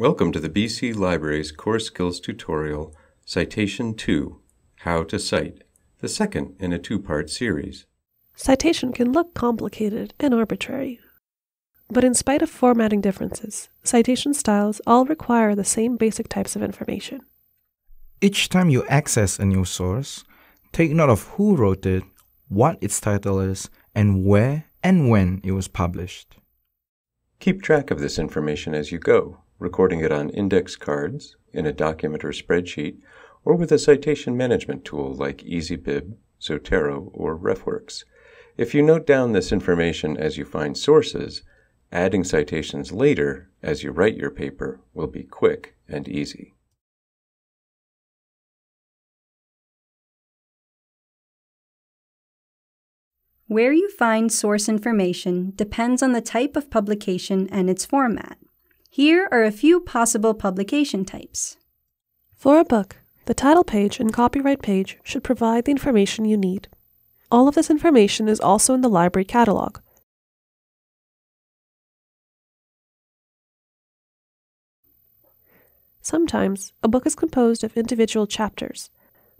Welcome to the BC Library's Core Skills tutorial, Citation 2 How to Cite, the second in a two part series. Citation can look complicated and arbitrary. But in spite of formatting differences, citation styles all require the same basic types of information. Each time you access a new source, take note of who wrote it, what its title is, and where and when it was published. Keep track of this information as you go recording it on index cards, in a document or spreadsheet, or with a citation management tool like EasyBib, Zotero, or RefWorks. If you note down this information as you find sources, adding citations later as you write your paper will be quick and easy. Where you find source information depends on the type of publication and its format. Here are a few possible publication types. For a book, the title page and copyright page should provide the information you need. All of this information is also in the library catalog. Sometimes, a book is composed of individual chapters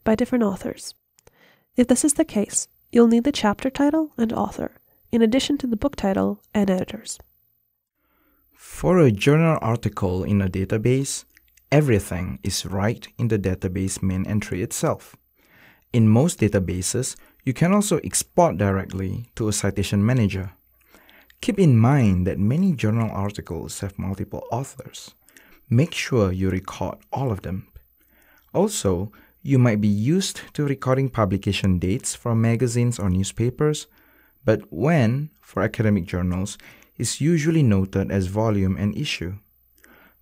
by different authors. If this is the case, you'll need the chapter title and author, in addition to the book title and editors. For a journal article in a database, everything is right in the database main entry itself. In most databases, you can also export directly to a citation manager. Keep in mind that many journal articles have multiple authors. Make sure you record all of them. Also, you might be used to recording publication dates from magazines or newspapers, but when, for academic journals, is usually noted as volume and issue.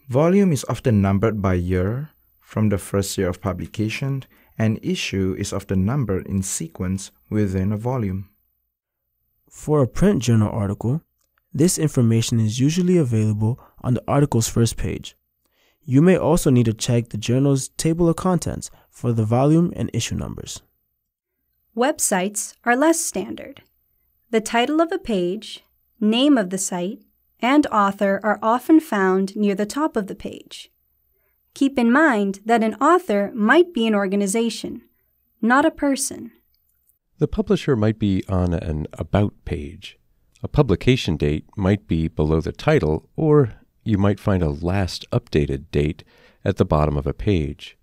Volume is often numbered by year from the first year of publication, and issue is often numbered in sequence within a volume. For a print journal article, this information is usually available on the article's first page. You may also need to check the journal's table of contents for the volume and issue numbers. Websites are less standard. The title of a page name of the site, and author are often found near the top of the page. Keep in mind that an author might be an organization, not a person. The publisher might be on an About page. A publication date might be below the title, or you might find a last updated date at the bottom of a page.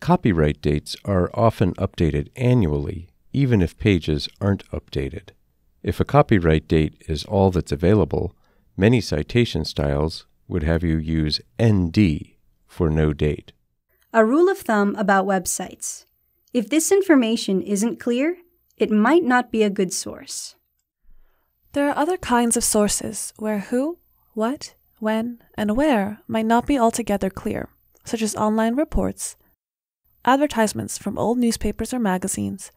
Copyright dates are often updated annually, even if pages aren't updated. If a copyright date is all that's available, many citation styles would have you use ND for no date. A rule of thumb about websites if this information isn't clear, it might not be a good source. There are other kinds of sources where who, what, when, and where might not be altogether clear, such as online reports, advertisements from old newspapers or magazines,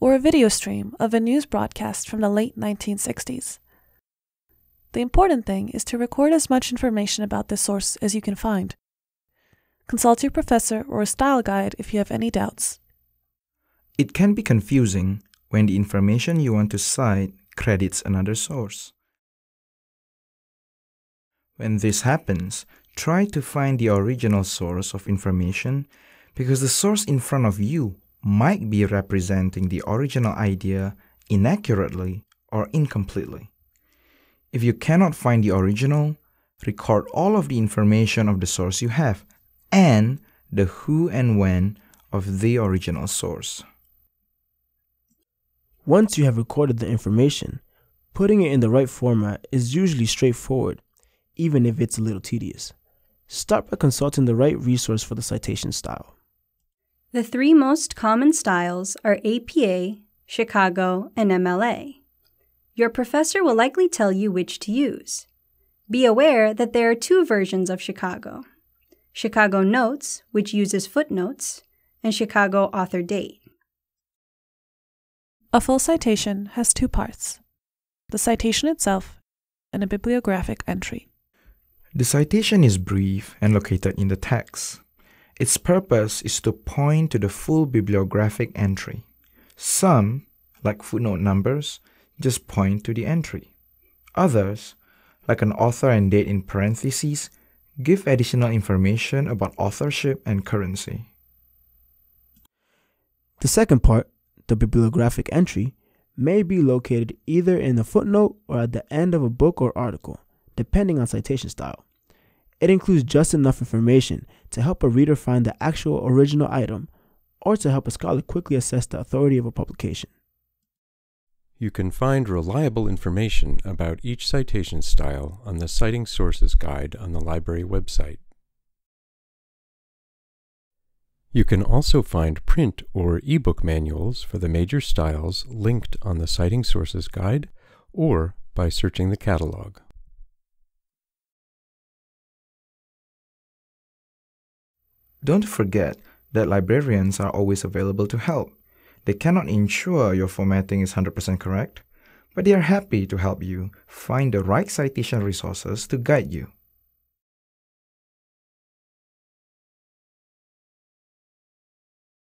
or a video stream of a news broadcast from the late 1960s. The important thing is to record as much information about this source as you can find. Consult your professor or a style guide if you have any doubts. It can be confusing when the information you want to cite credits another source. When this happens, try to find the original source of information because the source in front of you might be representing the original idea inaccurately or incompletely. If you cannot find the original, record all of the information of the source you have and the who and when of the original source. Once you have recorded the information, putting it in the right format is usually straightforward, even if it's a little tedious. Start by consulting the right resource for the citation style. The three most common styles are APA, Chicago, and MLA. Your professor will likely tell you which to use. Be aware that there are two versions of Chicago Chicago Notes, which uses footnotes, and Chicago Author Date. A full citation has two parts the citation itself and a bibliographic entry. The citation is brief and located in the text. Its purpose is to point to the full bibliographic entry. Some, like footnote numbers, just point to the entry. Others, like an author and date in parentheses, give additional information about authorship and currency. The second part, the bibliographic entry, may be located either in the footnote or at the end of a book or article, depending on citation style. It includes just enough information to help a reader find the actual original item or to help a scholar quickly assess the authority of a publication. You can find reliable information about each citation style on the Citing Sources Guide on the library website. You can also find print or ebook manuals for the major styles linked on the Citing Sources Guide or by searching the catalog. Don't forget that librarians are always available to help. They cannot ensure your formatting is 100% correct, but they are happy to help you find the right citation resources to guide you.